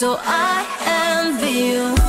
So I envy you.